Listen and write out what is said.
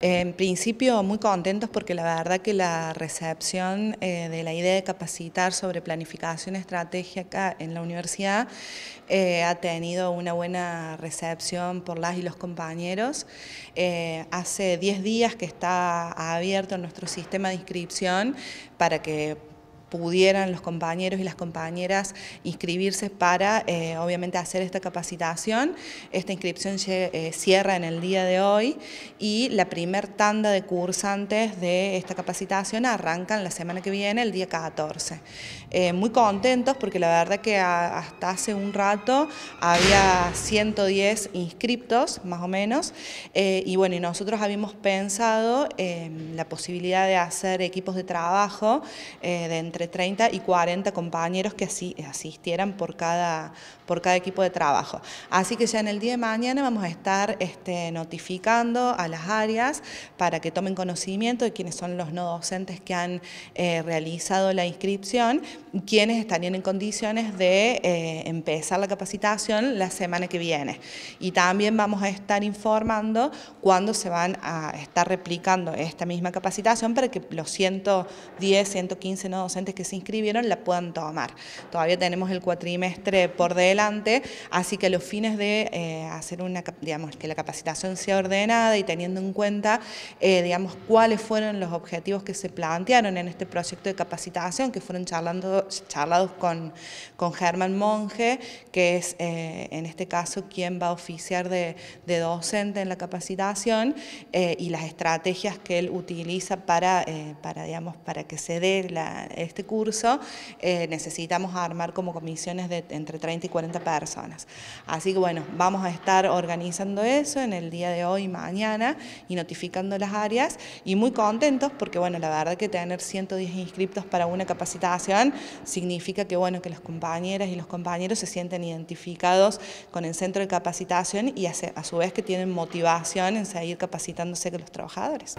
En principio muy contentos porque la verdad que la recepción eh, de la idea de capacitar sobre planificación estratégica en la universidad eh, ha tenido una buena recepción por las y los compañeros. Eh, hace 10 días que está abierto nuestro sistema de inscripción para que pudieran los compañeros y las compañeras inscribirse para, eh, obviamente, hacer esta capacitación. Esta inscripción eh, cierra en el día de hoy y la primer tanda de cursantes de esta capacitación arrancan la semana que viene, el día 14. Eh, muy contentos porque la verdad que hasta hace un rato había 110 inscriptos, más o menos, y bueno, y nosotros habíamos pensado la posibilidad de hacer equipos de trabajo de 30 y 40 compañeros que asistieran por cada, por cada equipo de trabajo. Así que ya en el día de mañana vamos a estar este, notificando a las áreas para que tomen conocimiento de quiénes son los no docentes que han eh, realizado la inscripción y quiénes estarían en condiciones de eh, empezar la capacitación la semana que viene. Y también vamos a estar informando cuándo se van a estar replicando esta misma capacitación para que los 110, 115 no docentes que se inscribieron la puedan tomar. Todavía tenemos el cuatrimestre por delante, así que los fines de eh, hacer una, digamos, que la capacitación sea ordenada y teniendo en cuenta, eh, digamos, cuáles fueron los objetivos que se plantearon en este proyecto de capacitación, que fueron charlando, charlados con, con Germán Monge, que es eh, en este caso quien va a oficiar de, docente en la capacitación y las estrategias que él utiliza para, para, digamos, para que se dé la, este curso, eh, necesitamos armar como comisiones de entre 30 y 40 personas. Así que bueno, vamos a estar organizando eso en el día de hoy y mañana y notificando las áreas y muy contentos porque bueno, la verdad que tener 110 inscriptos para una capacitación significa que bueno, que las compañeras y los compañeros se sienten identificados con el centro de capacitación y a su vez que tienen motivación en seguir capacitándose con los trabajadores.